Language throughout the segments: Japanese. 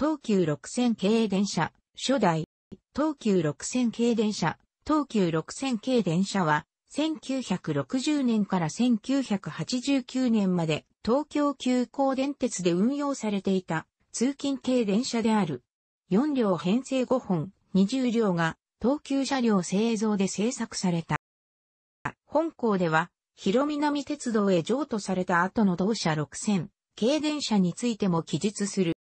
東急6000系電車、初代、東急6000系電車、東急6000系電車は、1960年から1989年まで東京急行電鉄で運用されていた通勤系電車である。4両編成5本、20両が東急車両製造で製作された。本校では、広南鉄道へ譲渡された後の同社6000系電車についても記述する。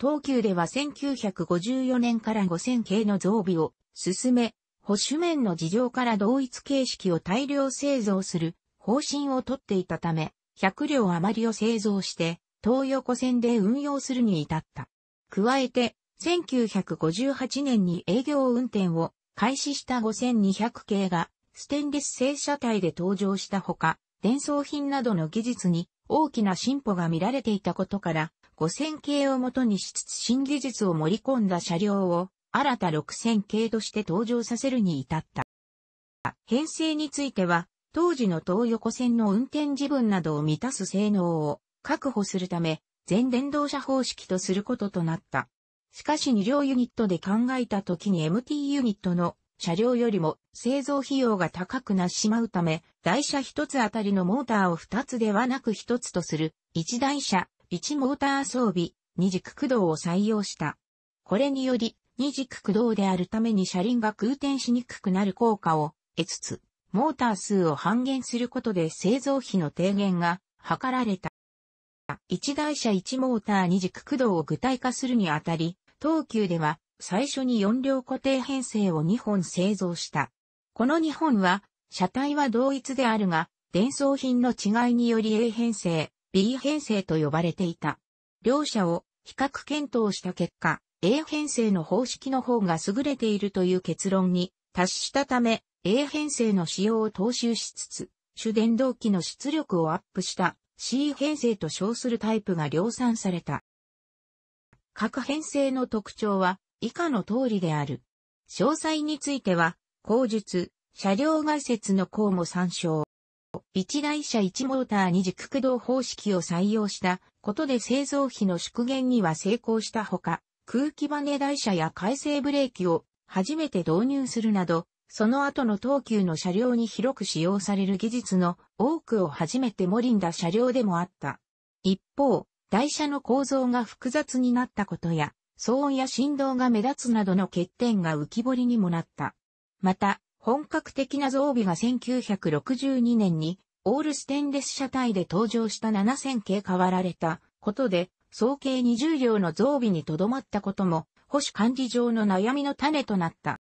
東急では1954年から5000系の増備を進め、保守面の事情から同一形式を大量製造する方針をとっていたため、100両余りを製造して、東横線で運用するに至った。加えて、1958年に営業運転を開始した5200系がステンレス製車体で登場したほか、伝送品などの技術に大きな進歩が見られていたことから、5000系をもとにしつつ新技術を盛り込んだ車両を新た6000系として登場させるに至った。編成については、当時の東横線の運転自分などを満たす性能を確保するため、全電動車方式とすることとなった。しかし2両ユニットで考えた時に MT ユニットの車両よりも製造費用が高くなってしまうため、台車1つあたりのモーターを2つではなく1つとする、1台車、1モーター装備、二軸駆動を採用した。これにより、二軸駆動であるために車輪が空転しにくくなる効果を得つつ、モーター数を半減することで製造費の低減が図られた。一台車1モーター二軸駆動を具体化するにあたり、東急では最初に4両固定編成を2本製造した。この2本は、車体は同一であるが、伝送品の違いにより A 編成、B 編成と呼ばれていた。両者を比較検討した結果、A 編成の方式の方が優れているという結論に達したため、A 編成の使用を踏襲しつつ、主電動機の出力をアップした C 編成と称するタイプが量産された。各編成の特徴は以下の通りである。詳細については、口述、車両外説の項も参照。一台車一モーター二軸駆動方式を採用したことで製造費の縮減には成功したほか、空気バネ台車や回生ブレーキを初めて導入するなど、その後の東急の車両に広く使用される技術の多くを初めて盛りんだ車両でもあった。一方、台車の構造が複雑になったことや、騒音や振動が目立つなどの欠点が浮き彫りにもなった。また、本格的な増備が1962年に、オールステンレス車体で登場した7000系変わられたことで、総計20両の増備にとどまったことも、保守管理上の悩みの種となった。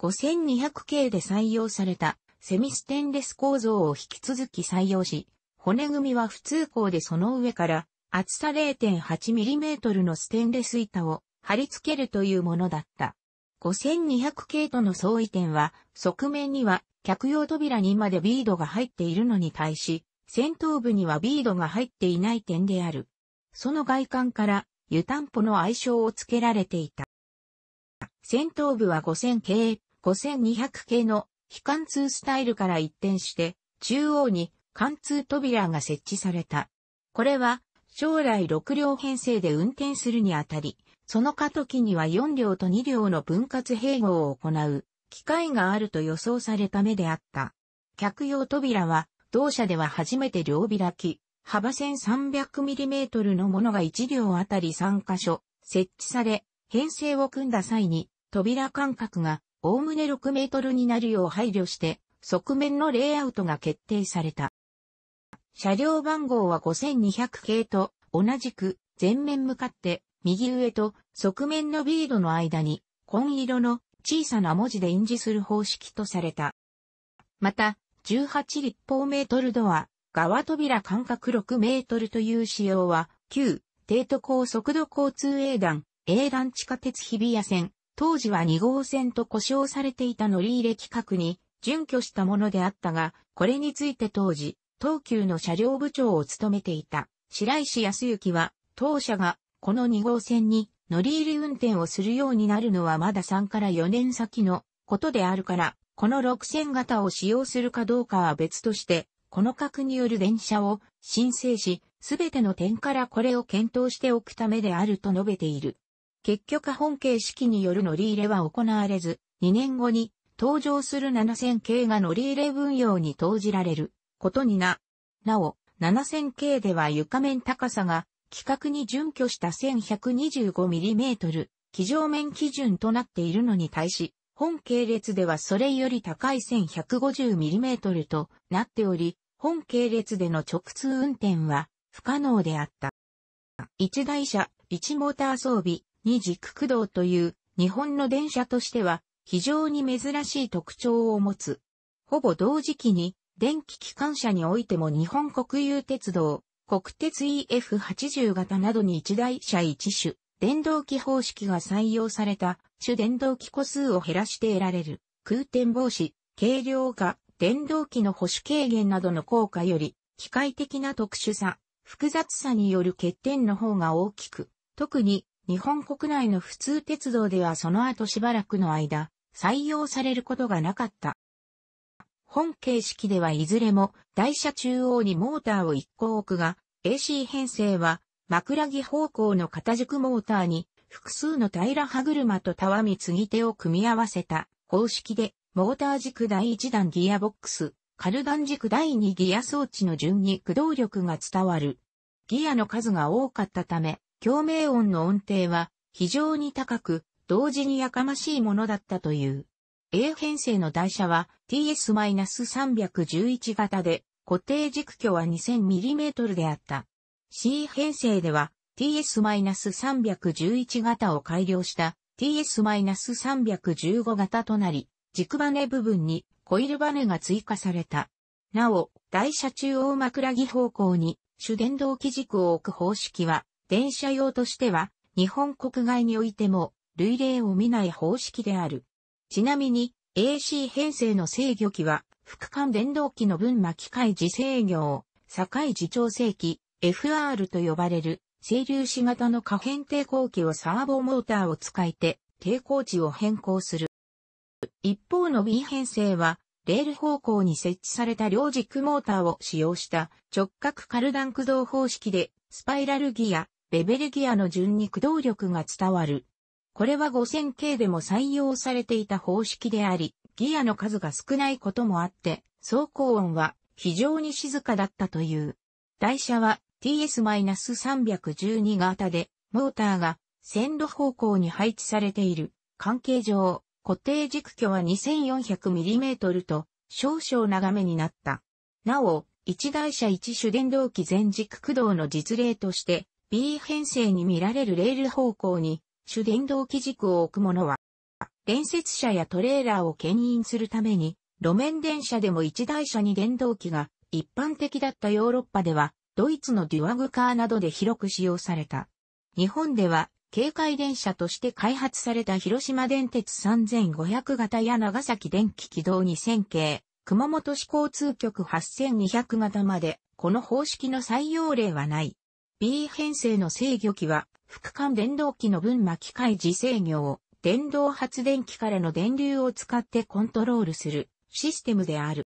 5200系で採用されたセミステンレス構造を引き続き採用し、骨組みは不通行でその上から厚さ 0.8mm のステンレス板を貼り付けるというものだった。5200系との相違点は、側面には客用扉にまでビードが入っているのに対し、先頭部にはビードが入っていない点である。その外観から湯たんぽの愛称を付けられていた。先頭部は5000系、5200系の非貫通スタイルから一転して、中央に貫通扉が設置された。これは将来6両編成で運転するにあたり、その過渡期には4両と2両の分割併合を行う機会があると予想された目であった。客用扉は、同社では初めて両開き、幅 1300mm のものが1両あたり3箇所設置され、編成を組んだ際に扉間隔がおおむね6メートルになるよう配慮して側面のレイアウトが決定された。車両番号は5200系と同じく前面向かって右上と側面のビードの間に紺色の小さな文字で印字する方式とされた。また、18立方メートルドア、側扉間隔6メートルという仕様は、旧、帝都高速度交通営団、営団地下鉄日比谷線、当時は2号線と故障されていた乗り入れ規格に準拠したものであったが、これについて当時、東急の車両部長を務めていた白石康之は、当社がこの2号線に乗り入れ運転をするようになるのはまだ3から4年先のことであるから、この6000型を使用するかどうかは別として、この核による電車を申請し、すべての点からこれを検討しておくためであると述べている。結局本形式による乗り入れは行われず、2年後に登場する7000系が乗り入れ分用に投じられることにな。なお、7000系では床面高さが規格に準拠した 1125mm 基上面基準となっているのに対し、本系列ではそれより高い 1150mm となっており、本系列での直通運転は不可能であった。一台車、一モーター装備、二軸駆動という日本の電車としては非常に珍しい特徴を持つ。ほぼ同時期に電気機関車においても日本国有鉄道、国鉄 EF80 型などに一台車一種、電動機方式が採用された主電動機個数を減らして得られる空転防止、軽量化、電動機の保守軽減などの効果より機械的な特殊さ、複雑さによる欠点の方が大きく、特に日本国内の普通鉄道ではその後しばらくの間、採用されることがなかった。本形式ではいずれも台車中央にモーターを1個置くが、AC 編成は枕木方向の型軸モーターに複数の平ら歯車とたわみ継ぎ手を組み合わせた方式で、モーター軸第1弾ギアボックス、カルダン軸第2ギア装置の順に駆動力が伝わる。ギアの数が多かったため、共鳴音の音程は非常に高く、同時にやかましいものだったという。A 編成の台車は TS-311 型で固定軸距は 2000mm であった。C 編成では TS-311 型を改良した TS-315 型となり、軸バネ部分にコイルバネが追加された。なお、台車中央枕木方向に主電動機軸を置く方式は電車用としては、日本国外においても、類例を見ない方式である。ちなみに、AC 編成の制御機は、副管電動機の分巻機械自制御を、境自調整機、FR と呼ばれる、整粒子型の可変抵抗器をサーボモーターを使いて、抵抗値を変更する。一方の B 編成は、レール方向に設置された両軸モーターを使用した直角カルダン駆動方式で、スパイラルギア、レベルギアの順に駆動力が伝わる。これは 5000K でも採用されていた方式であり、ギアの数が少ないこともあって、走行音は非常に静かだったという。台車は TS-312 型で、モーターが線路方向に配置されている。関係上、固定軸距は 2400mm と少々長めになった。なお、一台車一種電動機全軸駆動の実例として、B 編成に見られるレール方向に主電動機軸を置くものは、連接車やトレーラーを牽引するために、路面電車でも一台車に電動機が一般的だったヨーロッパでは、ドイツのデュアグカーなどで広く使用された。日本では、警戒電車として開発された広島電鉄3500型や長崎電気軌道2000系、熊本市交通局8200型まで、この方式の採用例はない。B 編成の制御機は、副管電動機の分巻機械自制御を、電動発電機からの電流を使ってコントロールするシステムである。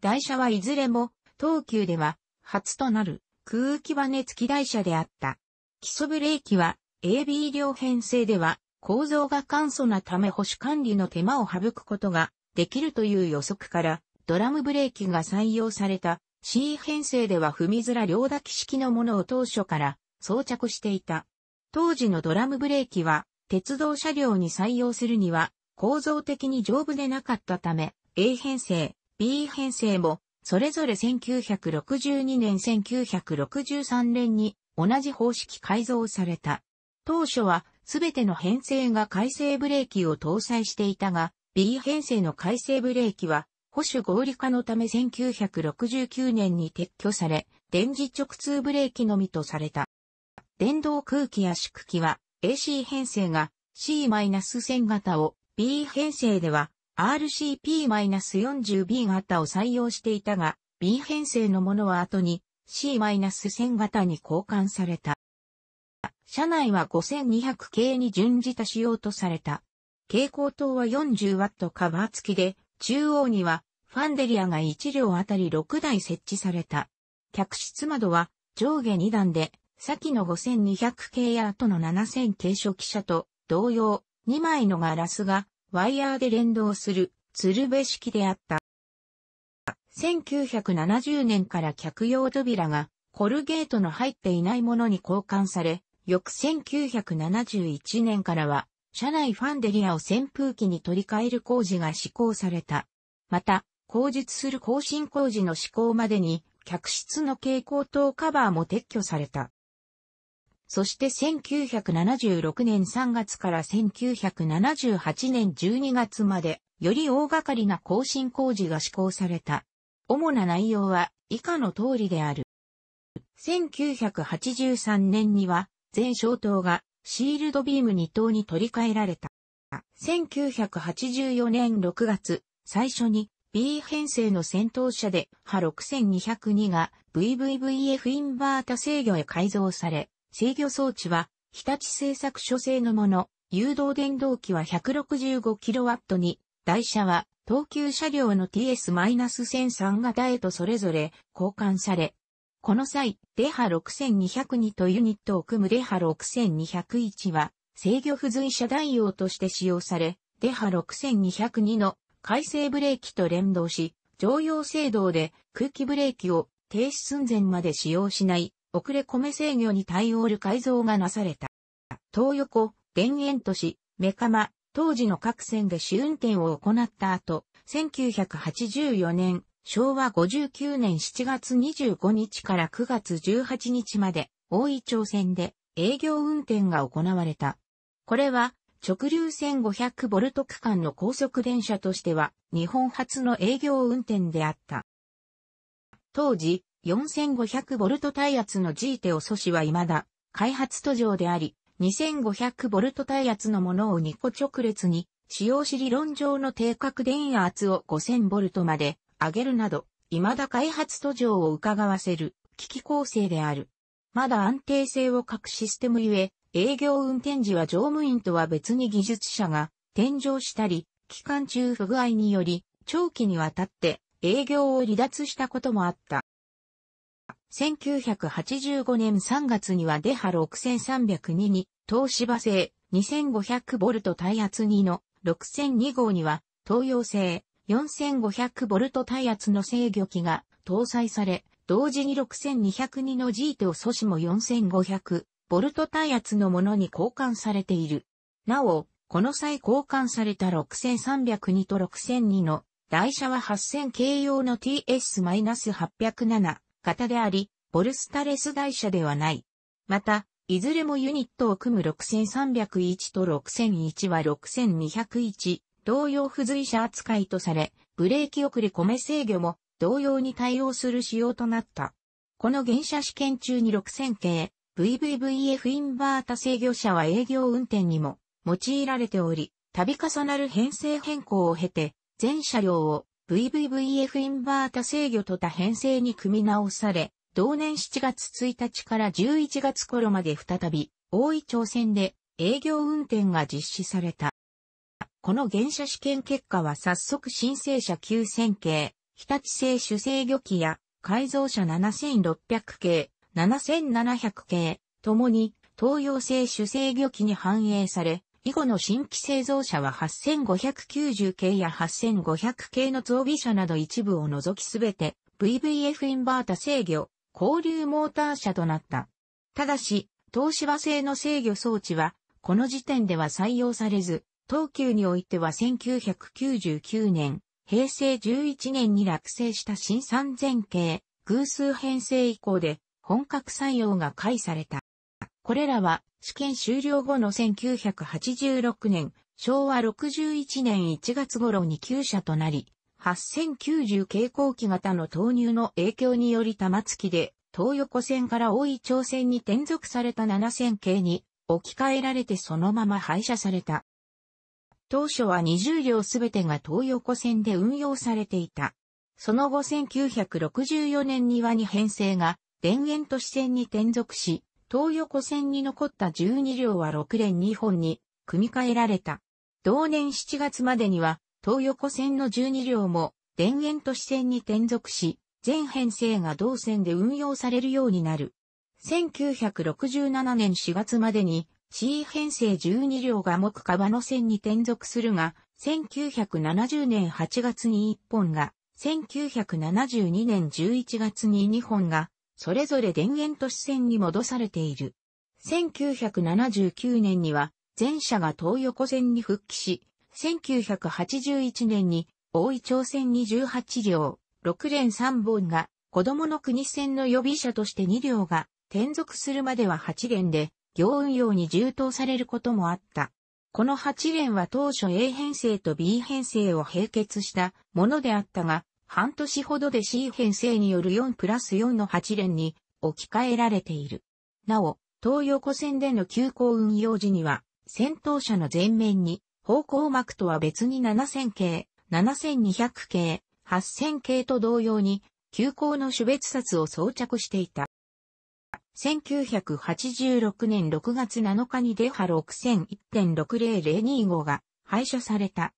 台車はいずれも、東急では、初となる空気バネ付き台車であった。基礎ブレーキは、AB 両編成では、構造が簡素なため保守管理の手間を省くことができるという予測から、ドラムブレーキが採用された C 編成では踏みづら両抱き式のものを当初から装着していた。当時のドラムブレーキは鉄道車両に採用するには構造的に丈夫でなかったため A 編成、B 編成もそれぞれ1962年1963年に同じ方式改造された。当初はすべての編成が改正ブレーキを搭載していたが B 編成の改正ブレーキは保守合理化のため1969年に撤去され、電磁直通ブレーキのみとされた。電動空気圧縮機は AC 編成が C-1000 型を B 編成では RCP-40B 型を採用していたが、B 編成のものは後に C-1000 型に交換された。車内は5200系に準じた仕様とされた。蛍光灯は 40W カバー付きで、中央にはファンデリアが1両あたり6台設置された。客室窓は上下2段で、先の5200系や後の7000系初期車と同様、2枚のガラスがワイヤーで連動する鶴瓶式であった。1970年から客用扉がコルゲートの入っていないものに交換され、翌1971年からは車内ファンデリアを扇風機に取り替える工事が施行された。また、口述する更新工事の施行までに、客室の蛍光灯カバーも撤去された。そして1976年3月から1978年12月まで、より大掛かりな更新工事が施行された。主な内容は以下の通りである。1983年には、全消灯がシールドビーム2灯に取り替えられた。1984年6月、最初に B 編成の戦闘車で、ハ6202が VVVF インバータ制御へ改造され、制御装置は日立製作所製のもの、誘導電動機は 165kW に、台車は東急車両の TS-1003 型へとそれぞれ交換され、この際、デハ6202とユニットを組むデハ6201は制御付随車代用として使用され、デハ6202の回生ブレーキと連動し、常用制動で空気ブレーキを停止寸前まで使用しない。遅れ込め制御に対応る改造がなされた。東横、田園都市、メカマ、当時の各線で試運転を行った後、1984年、昭和59年7月25日から9月18日まで、大井町線で営業運転が行われた。これは、直流線500ボルト区間の高速電車としては、日本初の営業運転であった。当時、4500ボルト耐圧の G テオ素子は未だ、開発途上であり、2500ボルト耐圧のものを2個直列に、使用し理論上の定格電圧を5000ボルトまで上げるなど、未だ開発途上を伺わせる機器構成である。まだ安定性を欠くシステムゆえ、営業運転時は乗務員とは別に技術者が転乗したり、期間中不具合により、長期にわたって営業を離脱したこともあった。1985年3月にはデハ6302に、東芝製 2500V 耐圧2の6002号には、東洋製 4500V 耐圧の制御機が搭載され、同時に6202の G と素子も 4500V 耐圧のものに交換されている。なお、この際交換された6302と6002の台車は8000系用の TS-807 型であり、ボルスタレス台車ではない。また、いずれもユニットを組む6301と6001は6201同様付随車扱いとされ、ブレーキ遅れ込め制御も同様に対応する仕様となった。この原車試験中に6000系 VVVF インバータ制御車は営業運転にも用いられており、度重なる編成変更を経て、全車両を VVVF インバータ制御と他編成に組み直され、同年7月1日から11月頃まで再び、大井町線で営業運転が実施された。この原車試験結果は早速新生車9000系、日立製主制御機や改造車7600系、7700系、ともに東洋製主制御機に反映され、以後の新規製造車は8590系や8500系の増備車など一部を除きすべて VVF インバータ制御、交流モーター車となった。ただし、東芝製の制御装置は、この時点では採用されず、東急においては1999年、平成11年に落成した新3000系偶数編成以降で本格採用が開された。これらは試験終了後の1986年、昭和61年1月頃に旧車となり、8090傾向機型の投入の影響により玉突きで東横線から大井町線に転属された7000系に置き換えられてそのまま廃車された。当初は20両すべてが東横線で運用されていた。その後1964年にはに編成が田園都市線に転属し、東横線に残った12両は6連2本に組み替えられた。同年7月までには東横線の12両も田園都市線に転属し、全編成が同線で運用されるようになる。1967年4月までに C 編成12両が木川の線に転属するが、1970年8月に1本が、1972年11月に2本が、それぞれ田園都市線に戻されている。1979年には、全車が東横線に復帰し、1981年に大井町線に18両、6連3本が、子供の国線の予備車として2両が、転属するまでは8連で、行運用に充当されることもあった。この8連は当初 A 編成と B 編成を並結したものであったが、半年ほどで C 編成による4プラス4の8連に置き換えられている。なお、東横線での急行運用時には、先頭車の前面に方向幕とは別に7000系、7200系、8000系と同様に、急行の種別札を装着していた。1986年6月7日にデハ6001.60025が廃車された。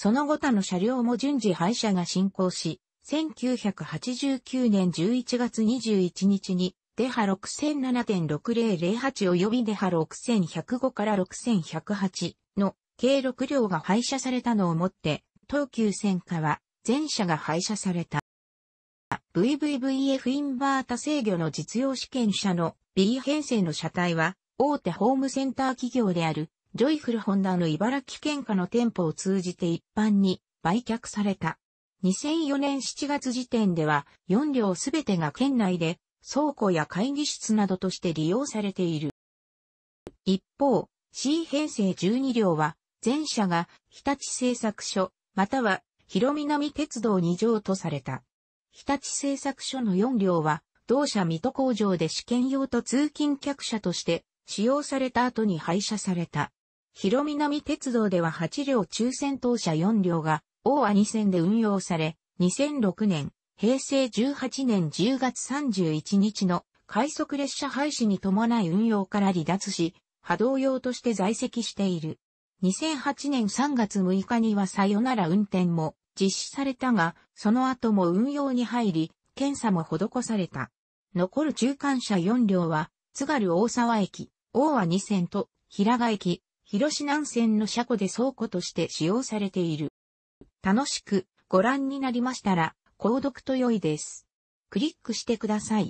その後他の車両も順次廃車が進行し、1989年11月21日にデハ6007.6008及びデハ6105から6108の計6両が廃車されたのをもって、東急線下は全車が廃車された。VVVF インバータ制御の実用試験車の B 編成の車体は、大手ホームセンター企業である、ジョイフルホンダの茨城県下の店舗を通じて一般に売却された。2004年7月時点では、4両すべてが県内で倉庫や会議室などとして利用されている。一方、C 編成12両は、全車が日立製作所、または広南鉄道に譲渡された。日立製作所の4両は、同社水戸工場で試験用と通勤客車として使用された後に廃車された。広南鉄道では8両中戦当社4両が大和2線で運用され、2006年、平成18年10月31日の快速列車廃止に伴い運用から離脱し、波動用として在籍している。2008年3月6日にはさよなら運転も実施されたが、その後も運用に入り、検査も施された。残る中間車4両は、津軽大沢駅、大和2線と、平賀駅、広島南線の車庫で倉庫として使用されている。楽しくご覧になりましたら、購読と良いです。クリックしてください。